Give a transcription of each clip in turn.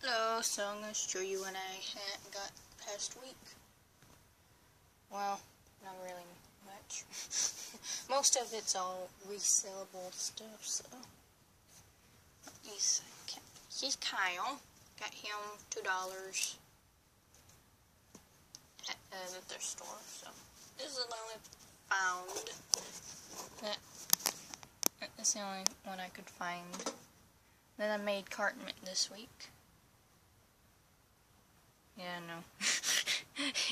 Hello, so I'm going to show you what I got past week. Well, not really much. Most of it's all resellable stuff, so. He's, he's Kyle. Got him $2 at uh, store, so. This is the only found. That, that's the only one I could find. Then I made Cartman this week. Yeah, no.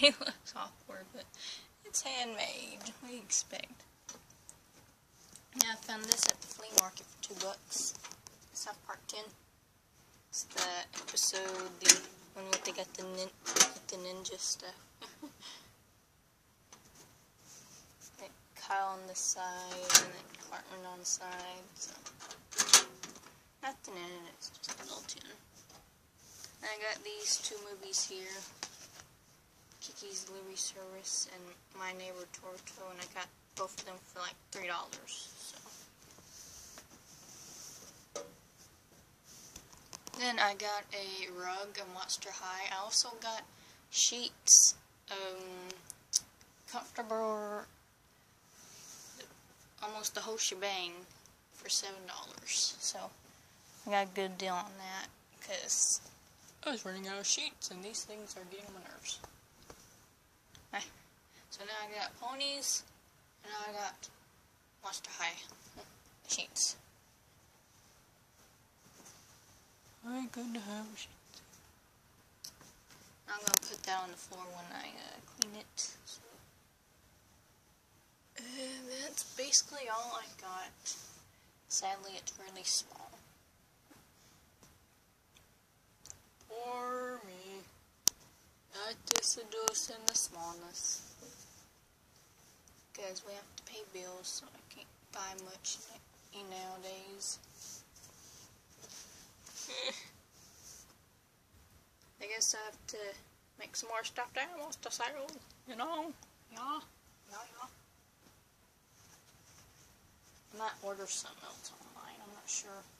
it looks awkward, but it's handmade. You expect? Yeah, I found this at the flea market for two bucks. South Park 10. It's the episode, the one where they got the, nin the ninja stuff. Kyle on the side, and then Cartman on the side, so. Nothing in it, it's just a little tin. I got these two movies here. Kiki's Delivery Service and My Neighbor Totoro, and I got both of them for like $3, so. Then I got a rug, a Monster High. I also got sheets, um, comfortable, almost the whole shebang for $7. So, I got a good deal on that, because I was running out of sheets, and these things are getting on my nerves. Okay. So now I got ponies, and now I got Monster High sheets. I good to have sheets. I'm gonna put that on the floor when I uh, clean it. So. And that's basically all I got. Sadly, it's really small. for me. The dose and the smallness. Because we have to pay bills, so I can't buy much nowadays. I guess I have to make some more stuffed animals to sell, you know? Yeah, yeah, yeah. I might order something else online, I'm not sure.